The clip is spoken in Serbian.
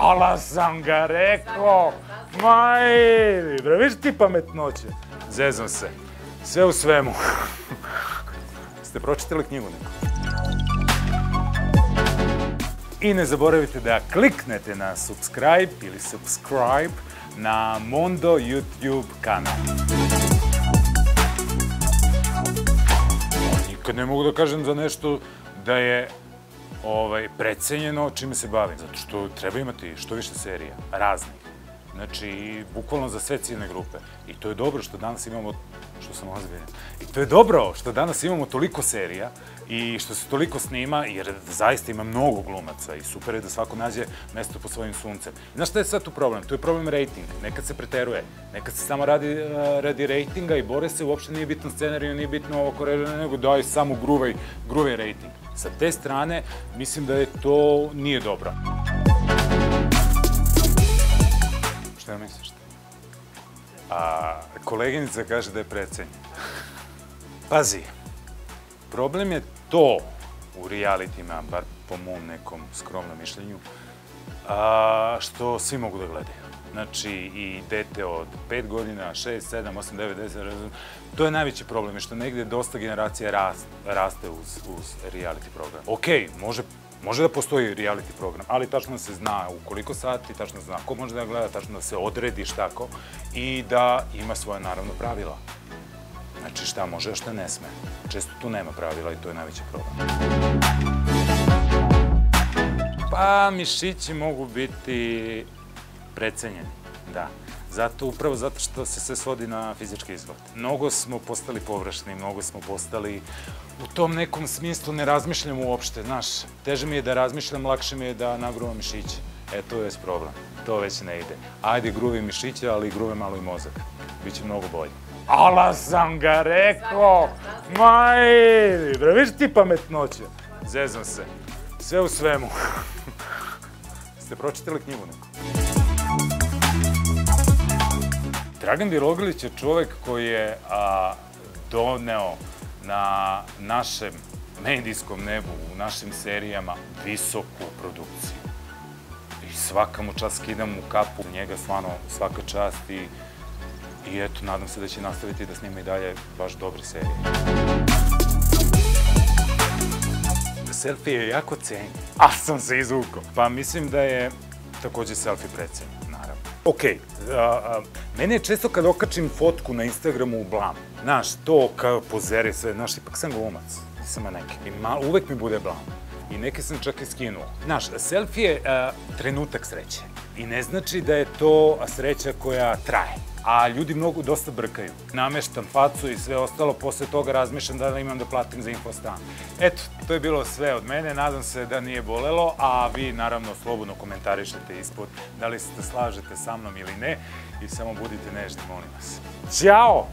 Ala sam ga rekao! Bre, viš ti pametnoće. Zezam se. Sve u svemu. Ste pročitali knjigu neku? I ne zaboravite da kliknete na subscribe ili subscribe na Mondo YouTube kanal. Nikad ne mogu da kažem za nešto da je ovaj, precenjeno čime se bavim, zato što treba imati što više serija, raznih. Znači, bukvalno za sve ciljne grupe. I to je dobro što danas imamo, što sam ozbiljan, i to je dobro što danas imamo toliko serija i što se toliko snima, jer zaista ima mnogo glumaca i super je da svako nađe mesto po svojim suncem. Znaš šta je sad tu problem? Tu je problem rating. Nekad se preteruje, nekad se samo radi, uh, radi ratinga i bore se, uopšte nije bitan scenarij, nije bitno ovo korežene, nego daj samo gruvaj, gruvaj rating. Sa te strane, mislim da je to nije dobro. Šta misliš? A koleginica kaže da je precenjen. Pazi, problem je to u realitima, bar po mom nekom skromnom mišljenju, a, što svi mogu da gledaju. Znači, i dete od 5 godina, 6, 7, 8, 9, 10, to je najveći problem, je što negde dosta generacija rast, raste uz, uz reality program. Okej, može Može da postoji reality program, ali tačno da se zna u koliko sati, tačno da zna ko može da gleda, tačno da se odredi štako i da ima svoje naravno pravila. Znači šta može, šta ne sme. Često tu nema pravila i to je najveći problem. Pa mišići mogu biti precenjeni, da. Zato, upravo zato što se sve svodi na fizički izgled. Mnogo smo postali površni, mnogo smo postali u tom nekom smislu ne razmišljam uopšte, znaš, teže mi je da razmišljam, lakše mi je da nagruvam mišiće. E, to je već problem. To već ne ide. Ajde, gruvi mišiće, ali gruve malo i mozak. Biće mnogo bolje. Ala sam ga rekao! Majri, bre, viš ti pametnoće. Zezam se. Sve u svemu. Ste pročitali knjigu neku? Dragan Biroglić je čovek koji je a, doneo na našem medijskom nebu, u našim serijama, visoku produkciju. I svaka mu čast skidam u kapu, njega stvarno svaka čast i, i eto, nadam se da će nastaviti da snima i dalje baš dobre serije. Selfie je jako cenjen, a sam se izvukao. Pa mislim da je takođe selfie precenjen, naravno. Okej, okay, mene je često kad okačim fotku na Instagramu u blam. Znaš, to kao pozere sve, znaš, ipak sam glumac, nisam neki. I ma, uvek mi bude blam. I neke sam čak i skinuo. Znaš, selfie je trenutak sreće. I ne znači da je to sreća koja traje a ljudi mnogo dosta brkaju. Nameštam facu i sve ostalo, posle toga razmišljam da li imam da platim za infostan. Eto, to je bilo sve od mene, nadam se da nije bolelo, a vi naravno slobodno komentarišete ispod da li se slažete sa mnom ili ne i samo budite nežni, molim vas. Ćao!